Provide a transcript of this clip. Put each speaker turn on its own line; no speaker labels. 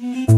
Mm-hmm.